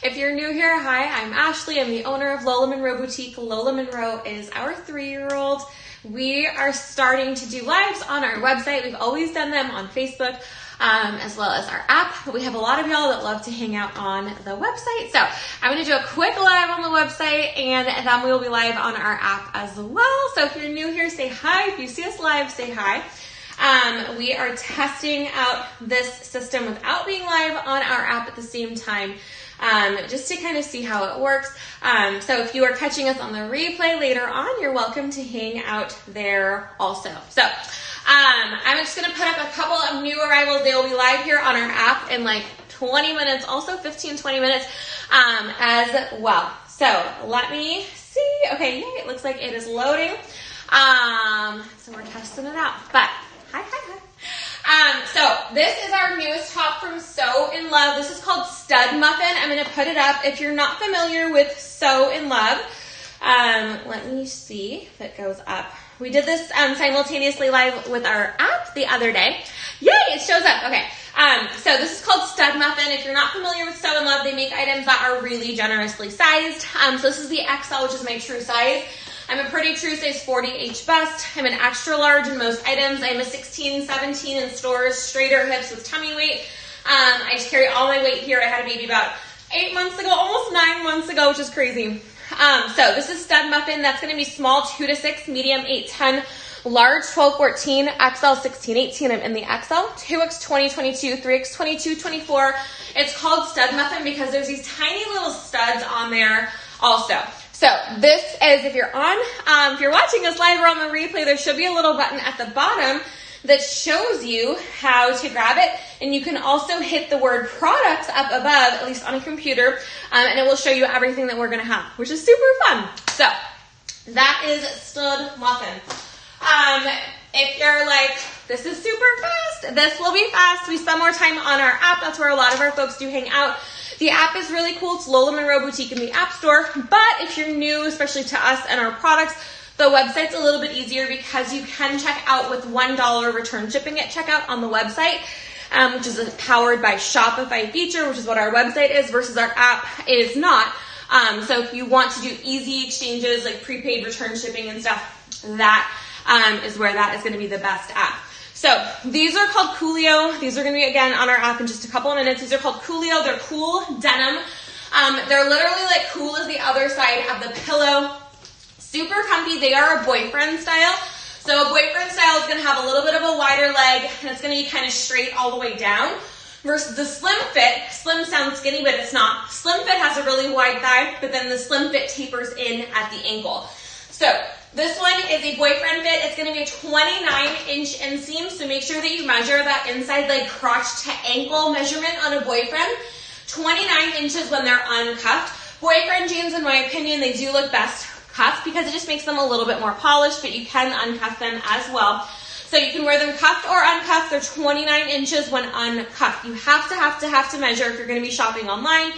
If you're new here, hi, I'm Ashley. I'm the owner of Lola Monroe Boutique. Lola Monroe is our three year old. We are starting to do lives on our website. We've always done them on Facebook. Um, as well as our app. We have a lot of y'all that love to hang out on the website. So I'm going to do a quick live on the website and then we will be live on our app as well. So if you're new here, say hi. If you see us live, say hi. Um, we are testing out this system without being live on our app at the same time. Um, just to kind of see how it works. Um, so if you are catching us on the replay later on, you're welcome to hang out there also. So um, I'm just going to put up a couple of new arrivals. They will be live here on our app in like 20 minutes, also 15, 20 minutes um, as well. So let me see. Okay, yay, it looks like it is loading. Um, so we're testing it out. But Hi, hi, hi. Um, so this is our newest top from Sew in Love. This is called Stud Muffin. I'm going to put it up. If you're not familiar with Sew in Love, um, let me see if it goes up. We did this um, simultaneously live with our app the other day. Yay, it shows up. Okay. Um, so this is called Stud Muffin. If you're not familiar with Sew in Love, they make items that are really generously sized. Um, so this is the XL, which is my true size. I'm a pretty true size 40H bust. I'm an extra large in most items. I'm a 16, 17 in stores, straighter hips with tummy weight. Um, I just carry all my weight here. I had a baby about eight months ago, almost nine months ago, which is crazy. Um, so this is stud muffin. That's going to be small 2 to 6, medium 8, 10, large 12, 14, XL 16, 18. I'm in the XL, 2X 20, 22, 3X 22, 24. It's called stud muffin because there's these tiny little studs on there also. So this is, if you're on, um, if you're watching us live or on the replay, there should be a little button at the bottom that shows you how to grab it. And you can also hit the word products up above, at least on a computer, um, and it will show you everything that we're going to have, which is super fun. So that is Stud Muffin. Um, if you're like, this is super fast, this will be fast. We spend more time on our app. That's where a lot of our folks do hang out. The app is really cool. It's Lola Monroe Boutique in the App Store. But if you're new, especially to us and our products, the website's a little bit easier because you can check out with $1 return shipping at checkout on the website. Um, which is a powered by Shopify feature, which is what our website is, versus our app is not. Um, so if you want to do easy exchanges like prepaid return shipping and stuff, that um, is where that is going to be the best app. So these are called Coolio. These are going to be again on our app in just a couple of minutes. These are called Coolio. They're cool denim. Um, they're literally like cool as the other side of the pillow. Super comfy. They are a boyfriend style. So a boyfriend style is going to have a little bit of a wider leg and it's going to be kind of straight all the way down. Versus the slim fit, slim sounds skinny, but it's not. Slim fit has a really wide thigh, but then the slim fit tapers in at the ankle. So this one is a boyfriend fit. It's going to be a 29 inch inseam, so make sure that you measure that inside leg crotch to ankle measurement on a boyfriend. 29 inches when they're uncuffed. Boyfriend jeans, in my opinion, they do look best cuffed because it just makes them a little bit more polished, but you can uncuff them as well. So you can wear them cuffed or uncuffed. They're 29 inches when uncuffed. You have to, have to, have to measure if you're going to be shopping online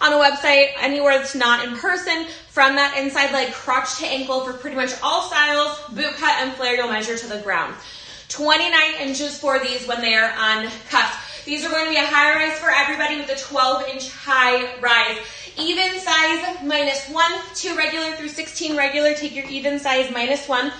on a website, anywhere that's not in person, from that inside leg crotch to ankle for pretty much all styles, boot cut and flare, you'll measure to the ground. 29 inches for these when they are uncuffed. These are going to be a high rise for everybody with a 12 inch high rise. Even size minus one, two regular through 16 regular. Take your even size minus one.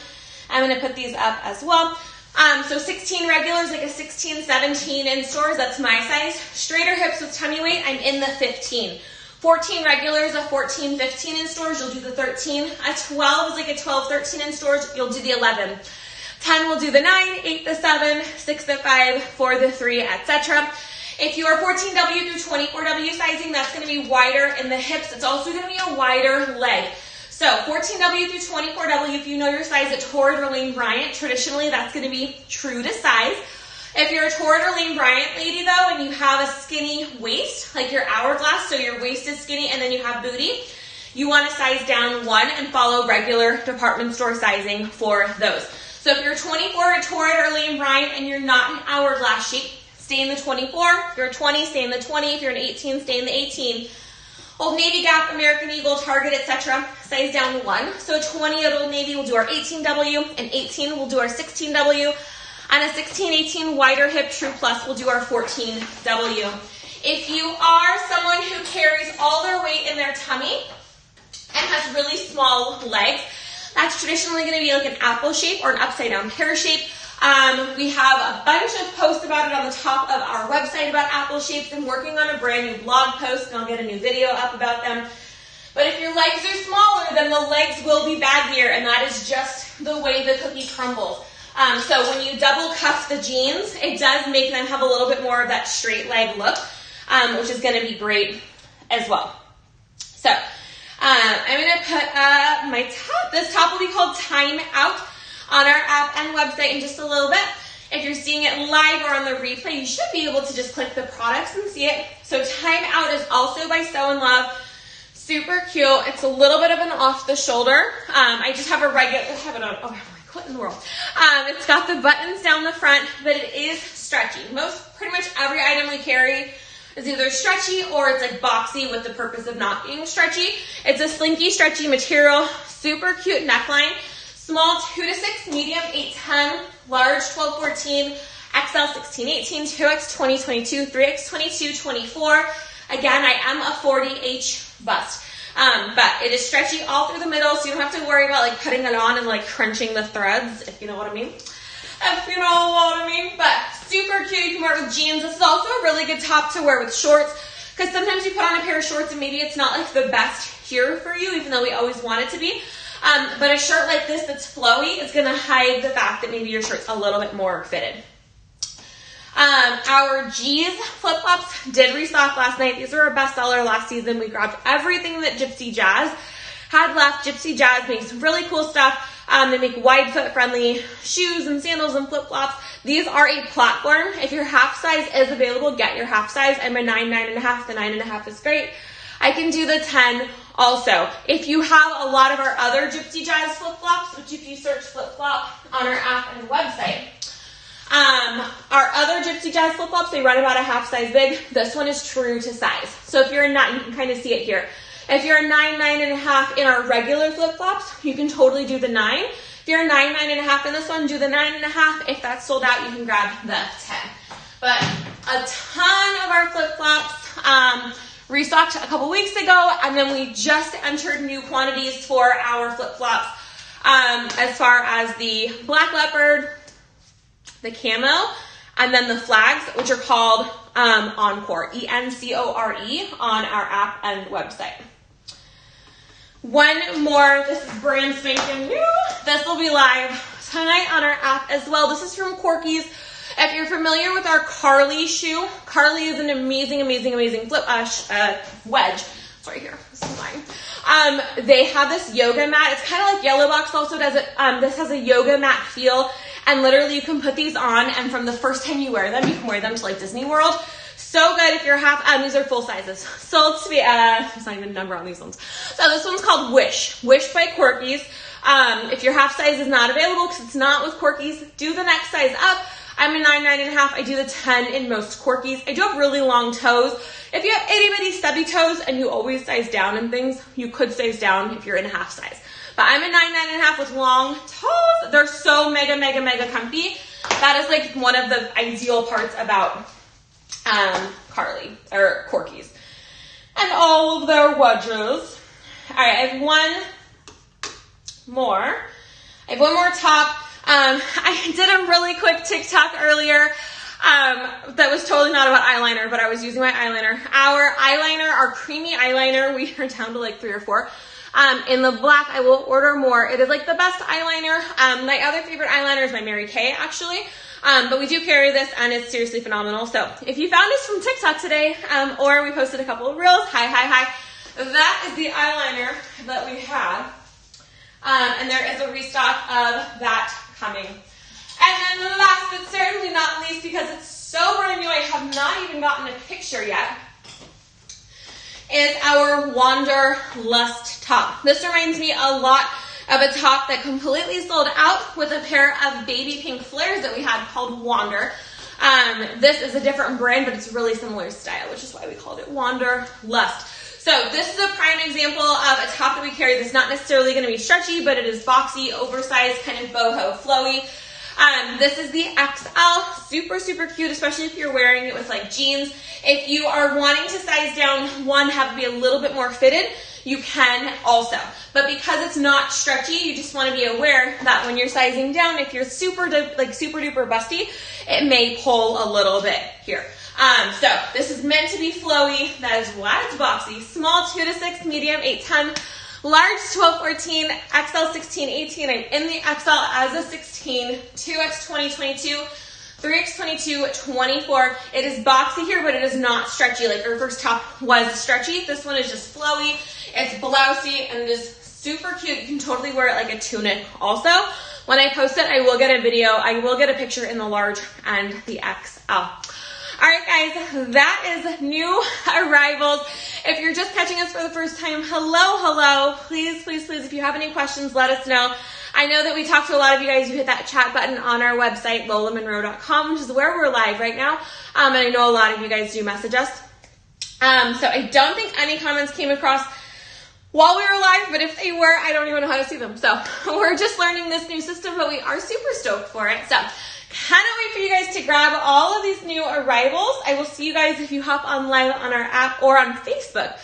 I'm going to put these up as well. Um, so 16 regulars, like a 16, 17 in stores, that's my size. Straighter hips with tummy weight, I'm in the 15. 14 regulars, a 14, 15 in stores, you'll do the 13. A 12 is like a 12, 13 in stores, you'll do the 11. 10 will do the 9, 8 the 7, 6 the 5, 4 the 3, etc. If you are 14W through 24W sizing, that's going to be wider in the hips. It's also going to be a wider leg. So 14W through 24W, if you know your size at Torrid or Lane Bryant, traditionally that's going to be true to size. If you're a Torrid or Lane Bryant lady though, and you have a skinny waist, like your hourglass, so your waist is skinny and then you have booty, you want to size down one and follow regular department store sizing for those. So if you're 24, a Torrid or Lane Bryant, and you're not an hourglass shape, stay in the 24. If you're 20, stay in the 20. If you're an 18, stay in the 18. Old Navy Gap, American Eagle, Target, etc. Size down one. So 20 at Old Navy will do our 18W, and 18 will do our 16W. On a 16, 18 wider hip True Plus, we'll do our 14W. If you are someone who carries all their weight in their tummy and has really small legs. That's traditionally going to be like an apple shape or an upside down pear shape. Um, we have a bunch of posts about it on the top of our website about apple shapes. I'm working on a brand new blog post and I'll get a new video up about them. But if your legs are smaller, then the legs will be baggier and that is just the way the cookie crumbles. Um, so when you double cuff the jeans, it does make them have a little bit more of that straight leg look, um, which is going to be great as well. So uh, I'm going to put uh, my top. This top will be called Time Out on our app and website in just a little bit. If you're seeing it live or on the replay, you should be able to just click the products and see it. So Time Out is also by Sew in Love. Super cute. It's a little bit of an off the shoulder. Um, I just have a regular, I have it on, oh, what in the world? Um, it's got the buttons down the front, but it is stretchy. Most, pretty much every item we carry is either stretchy or it's like boxy with the purpose of not being stretchy. It's a slinky, stretchy material, super cute neckline, small 2 to 6, medium 8 10, large 12 14, XL 16 18, 2X 20 22, 3X 22 24. Again, I am a 40H bust. Um, but it is stretchy all through the middle, so you don't have to worry about like putting it on and like crunching the threads, if you know what I mean. If you know what I mean. But super cute. You can wear it with jeans. This is also a really good top to wear with shorts because sometimes you put on a pair of shorts and maybe it's not like the best here for you, even though we always want it to be. Um, but a shirt like this that's flowy is going to hide the fact that maybe your shirt's a little bit more fitted. Um, our Geez flip flops did restock last night. These were a bestseller last season. We grabbed everything that Gypsy Jazz had left. Gypsy Jazz makes really cool stuff. Um, they make wide foot friendly shoes and sandals and flip flops. These are a platform. If your half size is available, get your half size. I'm a nine, nine and a half. The nine and a half is great. I can do the 10 also. If you have a lot of our other Gypsy Jazz flip flops, which if you search flip flop on our app and website, um, our other Gypsy Jazz flip flops, they run about a half size big. This one is true to size. So if you're a nine, you can kind of see it here. If you're a nine, nine and a half in our regular flip flops, you can totally do the nine. If you're a nine, nine and a half in this one, do the nine and a half. If that's sold out, you can grab the 10. But a ton of our flip flops, um, restocked a couple weeks ago, and then we just entered new quantities for our flip flops. Um, as far as the black leopard, the camo, and then the flags, which are called um, Encore, E N C O R E, on our app and website. One more, this is brand spanking new. This will be live tonight on our app as well. This is from Corkys. If you're familiar with our Carly shoe, Carly is an amazing, amazing, amazing flip uh, uh, wedge. It's right here. This is mine. Um, they have this yoga mat. It's kind of like Yellow Box also does it. Um, this has a yoga mat feel and literally you can put these on and from the first time you wear them, you can wear them to like Disney World. So good if you're half, um, these are full sizes. To be, uh, there's not even a number on these ones. So this one's called Wish. Wish by Corkys. Um, if your half size is not available because it's not with Corkys, do the next size up. I'm a 9, 9 and a half. I do the 10 in most Corkys. I do have really long toes. If you have itty bitty stubby toes and you always size down in things, you could size down if you're in a half size. But I'm a 9, 9 and a half with long toes. They're so mega, mega, mega comfy. That is like one of the ideal parts about um, Carly or Corkys. And all of their wedges. All right, I have one more. I have one more top. Um, I did a really quick TikTok earlier um, that was totally not about eyeliner, but I was using my eyeliner. Our eyeliner, our creamy eyeliner, we are down to like three or four. Um, in the black, I will order more. It is like the best eyeliner. Um, my other favorite eyeliner is my Mary Kay, actually. Um, but we do carry this and it's seriously phenomenal. So if you found us from TikTok today, um, or we posted a couple of reels, hi, hi, hi. That is the eyeliner that we have. Um, and there is a restock of that coming. And then last but certainly not least, because it's so brand new, I have not even gotten a picture yet is our Wander Lust top. This reminds me a lot of a top that completely sold out with a pair of baby pink flares that we had called Wander. Um, this is a different brand, but it's really similar style, which is why we called it Wander Lust. So this is a prime example of a top that we carry that's not necessarily going to be stretchy, but it is boxy, oversized, kind of boho flowy. Um, this is the XL, super, super cute, especially if you're wearing it with like jeans. If you are wanting to size down one, have it be a little bit more fitted, you can also. But because it's not stretchy, you just want to be aware that when you're sizing down, if you're super, like super duper busty, it may pull a little bit here. Um, so this is meant to be flowy. That is why it's boxy. Small 2 to 6, medium 8 10, large 12 14, XL 16 18. I'm in the XL as a 16, 2X 20 22. 3X 22, 24. It is boxy here, but it is not stretchy. Like our first top was stretchy. This one is just flowy. It's blousy and it is super cute. You can totally wear it like a tunic also. When I post it, I will get a video. I will get a picture in the large and the XL. All right, guys, that is new arrivals. If you're just catching us for the first time, hello, hello. Please, please, please, if you have any questions, let us know. I know that we talked to a lot of you guys. You hit that chat button on our website, lolamonroe.com, which is where we're live right now. Um, and I know a lot of you guys do message us. Um, so I don't think any comments came across while we were live, but if they were, I don't even know how to see them. So we're just learning this new system, but we are super stoked for it. So Cannot wait for you guys to grab all of these new arrivals. I will see you guys if you hop on live on our app or on Facebook